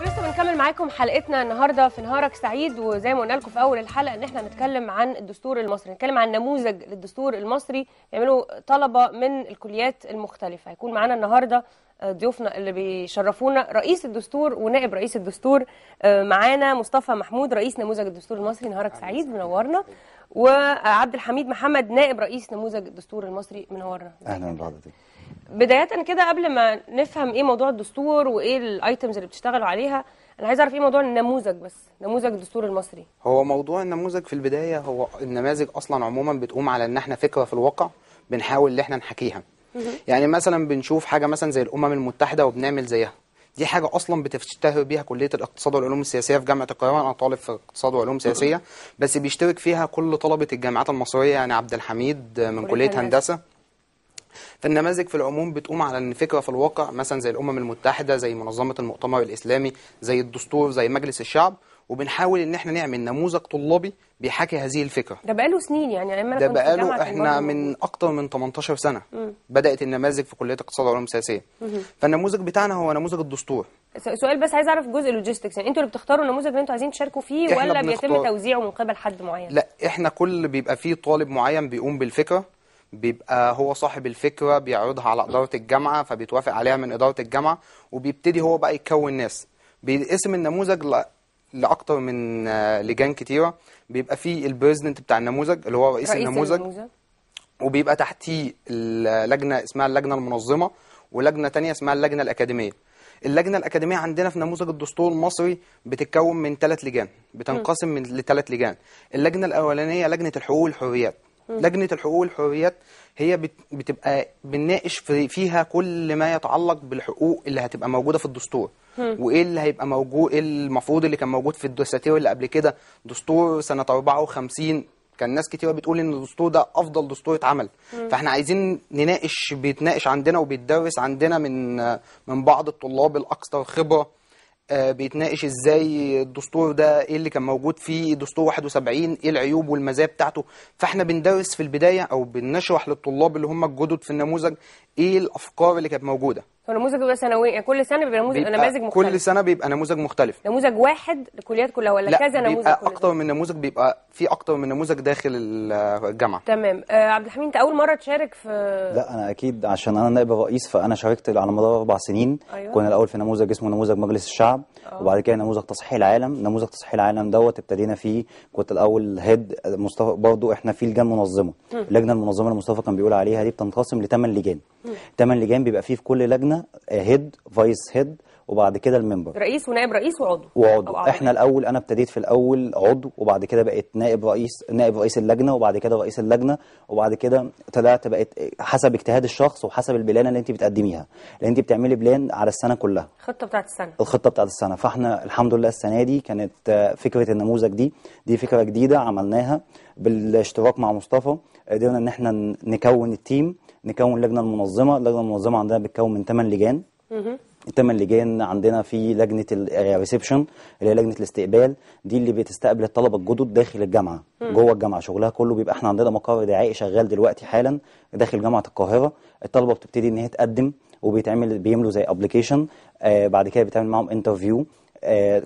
ولسه بنكمل معاكم حلقتنا النهارده في نهارك سعيد وزي ما قلنا لكم في أول الحلقة إن إحنا هنتكلم عن الدستور المصري نتكلم عن نموذج للدستور المصري يعملوا طلبة من الكليات المختلفة. هيكون معانا النهارده آه، ضيوفنا اللي بيشرفونا رئيس الدستور ونائب رئيس الدستور آه، معانا مصطفى محمود رئيس نموذج الدستور المصري. نهارك سعيد منورنا. وعبد الحميد محمد نائب رئيس نموذج الدستور المصري منورنا. أهلا بحضرتك. بداية كده قبل ما نفهم إيه موضوع الدستور وإيه الايتمز اللي بتشتغلوا عليها أنا عايز أعرف إيه موضوع النموذج بس نموذج الدستور المصري. هو موضوع النموذج في البداية هو النماذج أصلا عموما بتقوم على إن إحنا فكرة في الواقع بنحاول إن إحنا نحكيها يعني مثلا بنشوف حاجة مثلا زي الأمم المتحدة وبنعمل زيها. دي حاجة أصلا بتشتهر بيها كلية الاقتصاد والعلوم السياسية في جامعة القاهرة أنا طالب في اقتصاد وعلوم سياسية بس بيشترك فيها كل طلبة الجامعات المصرية يعني عبد الحميد من كلية كلية هندسة. فالنماذج في العموم بتقوم على إن فكرة في الواقع مثلا زي الأمم المتحدة زي منظمة المؤتمر الإسلامي زي الدستور زي مجلس الشعب وبنحاول إن إحنا نعمل نموذج طلابي بيحاكي هذه الفكرة. ده بقاله سنين يعني أيام ما أنا ده بقاله إحنا من. أكتر من 18 سنة بدأت النماذج في كلية الاقتصاد والعلوم السياسيه فالنموذج بتاعنا هو نموذج الدستور. سؤال بس عايز أعرف جزء ال logistics يعني أنتوا اللي بتختاروا النموذج اللي أنتوا عايزين تشاركوا فيه ولا بيتم توزيعه من قبل حد معين؟ لا إحنا كل بيبقى فيه طالب معين بيقوم بالفكرة. بيبقى هو صاحب الفكرة بيعرضها على إدارة الجامعة فبيتوافق عليها من إدارة الجامعة وبيبتدي هو بقى يكون ناس. بيقسم النموذج ل... لأكتر من آه، لجان كتيرة. بيبقى فيه البريزيدنت بتاع النموذج اللي هو رئيس, رئيس النموذج. وبيبقى تحتيه اللجنة اسمها اللجنة المنظمة ولجنة تانية اسمها اللجنة الأكاديمية. اللجنة الأكاديمية عندنا في نموذج الدستور المصري بتتكون من ثلاث لجان بتنقسم من لثلاث لجان. اللجنة الأولانية لجنة الحقوق والحريات. لجنة الحقوق والحريات هي بت- بتبقى بنناقش في- فيها كل ما يتعلق بالحقوق اللي هتبقى موجودة في الدستور. وإيه اللي هيبقى موجود إيه المفروض اللي كان موجود في الدساتير اللي قبل كده؟ دستور سنة 54 كان ناس كتير بتقول إن الدستور ده أفضل دستور اتعمل. فإحنا عايزين نناقش بيتناقش عندنا وبيتدرس عندنا من من بعض الطلاب الأكثر خبرة. بيتناقش إزاي الدستور ده إيه اللي كان موجود فيه دستور 71 إيه العيوب والمزايا بتاعته. فاحنا بندرس في البداية أو بنشرح للطلاب اللي هم الجدد في النموذج إيه الأفكار اللي كانت موجودة. هو النموذج بيبقى يعني كل سنة بيبقى نموذج بيبقى نماذج كل مختلفه سنة بيبقى نموذج مختلف. نموذج واحد للكليات كلها ولا لا كذا نموذج بيبقى كل أكتر؟ من نموذج بيبقى في أكتر من نموذج داخل ال- الجامعة. تمام. آه عبد الحميد أنت أول مرة تشارك في لا أنا أكيد عشان أنا نائب الرئيس فأنا شاركت على مدار أربع سنين. أيوة. كنا الأول في نموذج اسمه نموذج مجلس الشعب وبعد كده نموذج تصحيح العالم. نموذج تصحيح العالم دوت ابتدينا فيه. كنت الأول head مصطفى برضو إحنا في لجان منظمة. اللجنة المنظمة اللي مصطفى كان بيقول عليها دي بتنقسم لثمان لجان. ثمان لجان بيبقى فيه في كل لجنة head vice head وبعد كده ال member. رئيس ونائب رئيس وعضو. وعضو. إحنا الأول أنا ابتديت في الأول عضو وبعد كده بقيت نائب رئيس نائب رئيس اللجنة وبعد كده رئيس اللجنة وبعد كده طلعت بقيت حسب اجتهاد الشخص وحسب ال plan اللي انت بتقدميها. لأن انت بتعملي plan على السنة كلها. الخطة بتاعت السنة. الخطة بتاعت السنة. فإحنا الحمد لله السنة دي كانت آه، فكرة النموذج دي دي فكرة جديدة عملناها بالاشتراك مع مصطفى. قدرنا إن إحنا نكون ال team نكون اللجنة المنظمة. اللجنة المنظمة عندنا بتكون من 8 لجان. الثمان لجان عندنا في لجنة ال reception اللي هي لجنة الاستقبال. دي اللي بتستقبل الطلبة الجدد داخل الجامعة جوه الجامعة. شغلها كله بيبقى إحنا عندنا مقر دعائي شغال دلوقتي حالا داخل جامعة القاهرة. الطلبة بتبتدي إن هي تقدم وبيتعمل بيملوا زي application آه بعد كده بيتعمل معاهم interview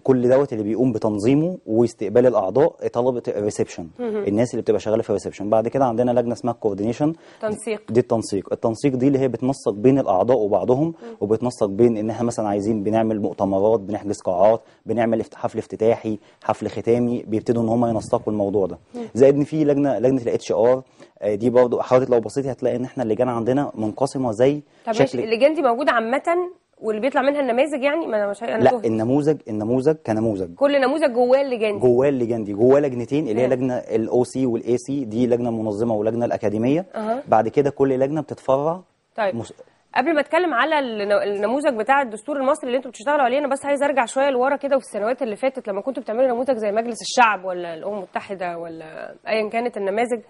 كل دوت اللي بيقوم بتنظيمه واستقبال الأعضاء طلبة ال reception الناس اللي بتبقى شغالة في ال reception بعد كده عندنا لجنة اسمها ال coordination تنسيق. دي التنسيق. التنسيق دي اللي هي بتنسق بين الأعضاء وبعضهم وبتنسق بين إن إحنا مثلا عايزين بنعمل مؤتمرات بنحجز قاعات بنعمل حفل افتتاحي حفل ختامي بيبتدوا إن هم ينسقوا الموضوع ده. زائد إن في لجنة لجنة ال HR دي برضو حضرتك لو بصيتي هتلاقي إن إحنا اللجان عندنا منقسمة زي طب ماشي. اللجان دي موجوده عامة واللي بيطلع منها النماذج يعني ما أنا مش أنا لا تهت. النموذج النموذج كنموذج كل نموذج جواه اللجان جواه اللجان دي جواه لجنتين اللي هي. لجنة الاو سي والاي سي دي لجنة منظمة ولجنة الأكاديمية أها. بعد كده كل لجنة بتتفرع طيب مس- قبل ما أتكلم على الن- النموذج بتاع الدستور المصري اللي أنتوا بتشتغلوا عليه أنا بس عايز أرجع شوية لورا كده وفي السنوات اللي فاتت لما كنتوا بتعملوا نموذج زي مجلس الشعب ولا الأمم المتحدة ولا ايا كانت النماذج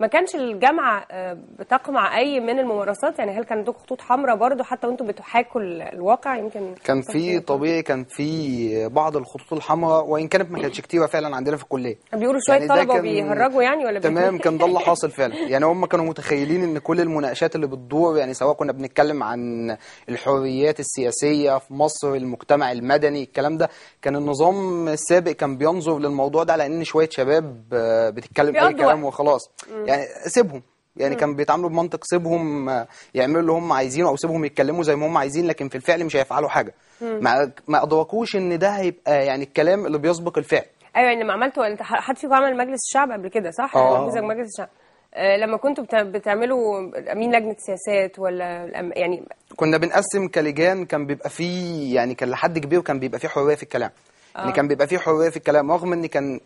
ما كانش الجامعة آه، بتقمع أي من الممارسات؟ يعني هل كان عندكم خطوط حمراء برضو حتى وأنتم بتحاكوا ال- الواقع؟ يمكن كان في طبيعي كان في بعض الخطوط الحمراء وإن كانت ما كانتش كتيرة فعلا عندنا في الكلية. بيقولوا شوية يعني طلبة بيهرجوا يعني ولا تمام كان ده اللي حاصل فعلا. يعني هم كانوا متخيلين إن كل المناقشات اللي بتدور يعني سواء كنا بنتكلم عن الحريات السياسية في مصر المجتمع المدني الكلام ده كان النظام السابق كان بينظر للموضوع ده على إن شوية شباب آه، بتتكلم أي كلام. وخلاص. يعني سيبهم يعني كان بيتعاملوا بمنطق سيبهم يعملوا اللي هم عايزينه أو سيبهم يتكلموا زي ما هم عايزين لكن في الفعل مش هيفعلوا حاجة ما ما ادركوش إن ده هيبقى يعني الكلام اللي بيسبق الفعل أيوه يعني لما عملتوا أنت حد فيكم عمل مجلس الشعب قبل كده صح؟ آه. نموذج مجلس الشعب آه، لما كنتوا بتعملوا امين لجنة سياسات ولا يعني كنا بنقسم كلجان كان بيبقى فيه يعني كان لحد كبير كان بيبقى فيه حرية في الكلام يعني آه. كان بيبقى فيه حرية في الكلام رغم إن كان.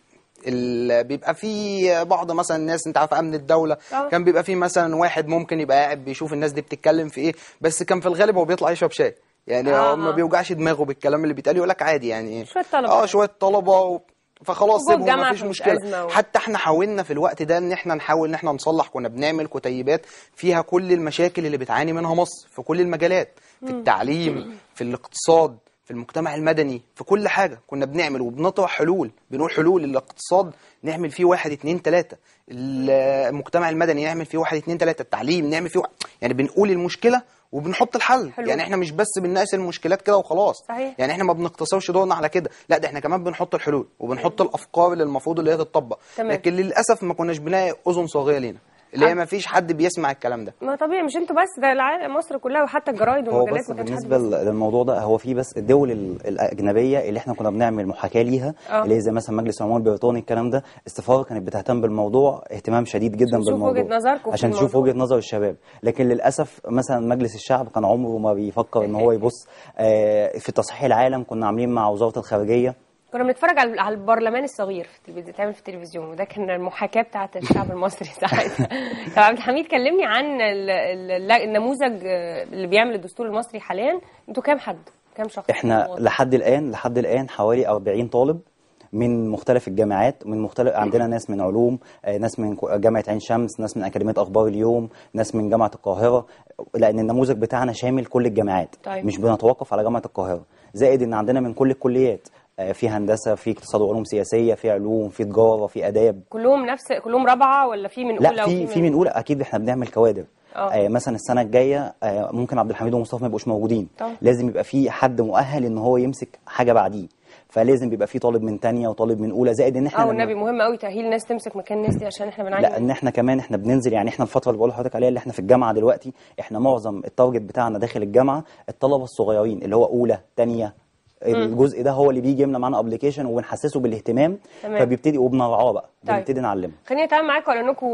بيبقى فيه بعض مثلا الناس أنت عارف أمن الدولة آه. كان بيبقى فيه مثلا واحد ممكن يبقى قاعد بيشوف الناس دي بتتكلم في إيه بس كان في الغالب هو بيطلع يشرب شاي يعني آه، ما. بيوجعش دماغه بالكلام اللي بيتقال يقول لك عادي يعني شوية طلبة. آه شوية طلبة و... فخلاص سيبهم مفيش مشكلة حتى إحنا حاولنا في الوقت ده إن إحنا نحاول إن إحنا نصلح كنا بنعمل كتيبات فيها كل المشاكل اللي بتعاني منها مصر في كل المجالات في التعليم في الاقتصاد في المجتمع المدني في كل حاجة كنا بنعمل وبنطرح حلول بنقول حلول الاقتصاد نعمل فيه واحد اتنين تلاتة المجتمع المدني نعمل فيه واحد اتنين تلاتة التعليم نعمل فيه واحد. يعني بنقول المشكلة وبنحط الحل حلول. يعني إحنا مش بس بنناقش المشكلات كده وخلاص صحيح. يعني إحنا ما بنقتصرش دورنا على كده لا ده إحنا كمان بنحط الحلول وبنحط الأفكار اللي المفروض اللي هي تتطبق. لكن للأسف ما كناش بنلاقي أذن صاغية لينا اللي هي ما فيش حد بيسمع الكلام ده ما طبيعي مش أنتوا بس ده العالم مصر كلها وحتى الجرايد والمجلات ما كانش حد بالنسبة. للموضوع ده هو في بس الدول ال- الأجنبية اللي إحنا كنا بنعمل محاكاة ليها آه. اللي هي زي مثلا مجلس العموم البريطاني الكلام ده السفاره كانت بتهتم بالموضوع اهتمام شديد جدا بالموضوع عشان تشوف. وجهة نظر الشباب لكن للأسف مثلا مجلس الشعب كان عمره ما بيفكر إن هو يبص آه، في تصحيح العالم كنا عاملين مع وزارة الخارجية كنا بنتفرج على البرلمان الصغير في التلفزيون بيتعمل في التلفزيون وده كان المحاكاة بتاعة الشعب المصري ساعتها. طب عبد الحميد كلمني عن ال- ال- النموذج آه، اللي بيعمل الدستور المصري حاليا. أنتوا كام حد؟ كام شخص؟ إحنا مواطن؟ لحد الآن لحد الآن حوالي 40 طالب من مختلف الجامعات من مختلف عندنا ناس من علوم آه، ناس من جامعة عين شمس ناس من أكاديمية أخبار اليوم ناس من جامعة القاهرة لأن النموذج بتاعنا شامل كل الجامعات. طيب. مش بنتوقف على جامعة القاهرة. زائد إن عندنا من كل الكليات في هندسة في اقتصاد وعلوم سياسية في علوم في تجارة في آداب كلهم نفس كلهم رابعة ولا في من أولى لا في في من أولى أكيد إحنا بنعمل كوادر آه. آه مثلا السنة الجاية آه ممكن عبد الحميد ومصطفى ما يبقوش موجودين طبعا. لازم يبقى في حد مؤهل إن هو يمسك حاجة بعديه فلازم بيبقى في طالب من تانية وطالب من أولى زائد إن إحنا آه والنبي مهم قوي تأهيل ناس تمسك مكان ناس دي عشان إحنا بنعاني لا إن. إحنا كمان إحنا بننزل يعني إحنا الفترة اللي بقول لحضرتك عليها اللي إحنا في الجامعة دلوقتي إحنا معظم ال target بتاعنا داخل الجامعة الطلبة الصغيرين اللي هو أولى تانية الجزء ده هو اللي بيجي يملى معانا application وبنحسسه بالاهتمام تمام. فبيبتدي وبنرعاه بقى طيب. بنبتدي نعلمه خليني أتعامل معاكم على إنكم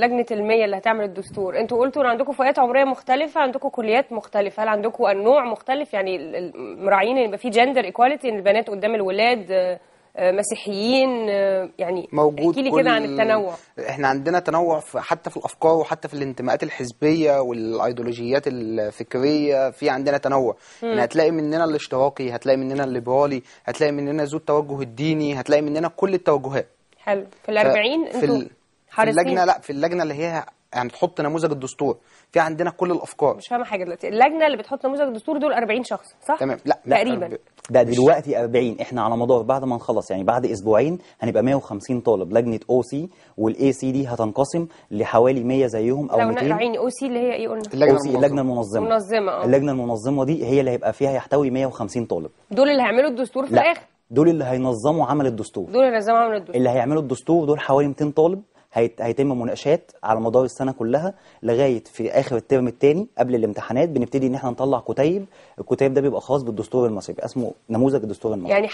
لجنة المية اللي هتعمل الدستور أنتوا قلتوا إن عندكم فئات عمرية مختلفة عندكم كليات مختلفة هل عندكم النوع مختلف يعني مراعيين إن يبقى في gender equality إن البنات قدام الولاد آه، مسيحيين آه، يعني موجود احكي لي كده عن التنوع. إحنا عندنا تنوع في حتى في الأفكار وحتى في الانتماءات الحزبية والأيديولوجيات الفكرية في عندنا تنوع. يعني هتلاقي مننا الاشتراكي هتلاقي مننا الليبرالي هتلاقي مننا ذو التوجه الديني هتلاقي مننا كل التوجهات. حلو. في الأربعين في, أنتوا ال... في اللجنة لا في اللجنة اللي هي يعني تحط نموذج الدستور. في عندنا كل الأفكار. مش فاهمة حاجة دلوقتي. اللجنة اللي بتحط نموذج الدستور دول 40 شخص صح؟ تمام. لا لا تقريبا. ده دلوقتي 40 إحنا على مدار بعد ما نخلص يعني بعد أسبوعين هنبقى 150 طالب. لجنة OC والاي سي دي هتنقسم لحوالي 100 زيهم أو لو 200 راعيني أو سي اللي هي إيه قلنا؟ اللجنة OC اللجنة المنظمة. منظمه آه. اللجنة المنظمة دي هي اللي هيبقى فيها يحتوي 150 طالب. دول اللي هيعملوا الدستور في لا الآخر؟ دول اللي هينظموا عمل الدستور. دول اللي لازم يعملوا الدستور. اللي هيعملوا الدستور دول حوالي 200 طالب. هيتم مناقشات على مدار السنة كلها لغاية في آخر الترم الثاني قبل الامتحانات بنبتدي إن إحنا نطلع كتيب الكتيب ده بيبقى خاص بالدستور المصري اسمه نموذج الدستور المصري. يعني